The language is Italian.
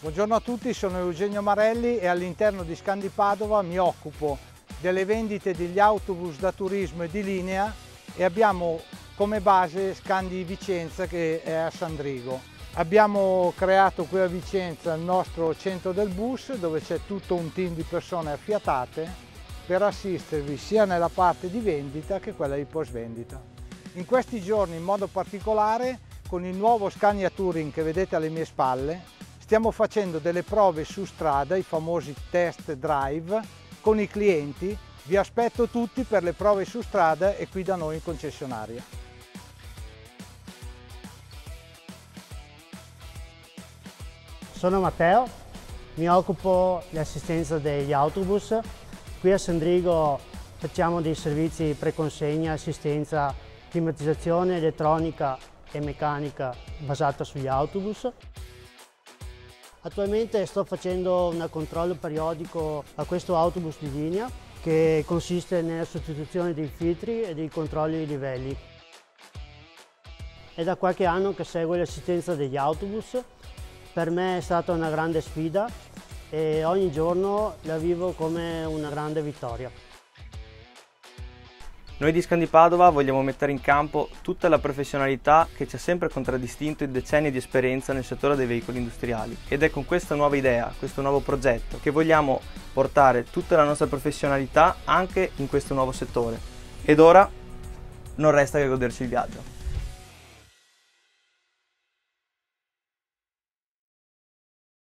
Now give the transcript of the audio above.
Buongiorno a tutti, sono Eugenio Marelli e all'interno di Scandi Padova mi occupo delle vendite degli autobus da turismo e di linea e abbiamo come base Scandi Vicenza che è a Sandrigo. Abbiamo creato qui a Vicenza il nostro centro del bus dove c'è tutto un team di persone affiatate per assistervi sia nella parte di vendita che quella di post vendita. In questi giorni in modo particolare con il nuovo Scania Touring che vedete alle mie spalle Stiamo facendo delle prove su strada, i famosi test drive, con i clienti. Vi aspetto tutti per le prove su strada e qui da noi in concessionaria. Sono Matteo, mi occupo di assistenza degli autobus. Qui a Sandrigo facciamo dei servizi preconsegna, assistenza, climatizzazione elettronica e meccanica basata sugli autobus. Attualmente sto facendo un controllo periodico a questo autobus di linea che consiste nella sostituzione dei filtri e dei controlli di livelli. È da qualche anno che seguo l'assistenza degli autobus, per me è stata una grande sfida e ogni giorno la vivo come una grande vittoria. Noi di Scandi Padova vogliamo mettere in campo tutta la professionalità che ci ha sempre contraddistinto i decenni di esperienza nel settore dei veicoli industriali ed è con questa nuova idea, questo nuovo progetto che vogliamo portare tutta la nostra professionalità anche in questo nuovo settore. Ed ora non resta che goderci il viaggio.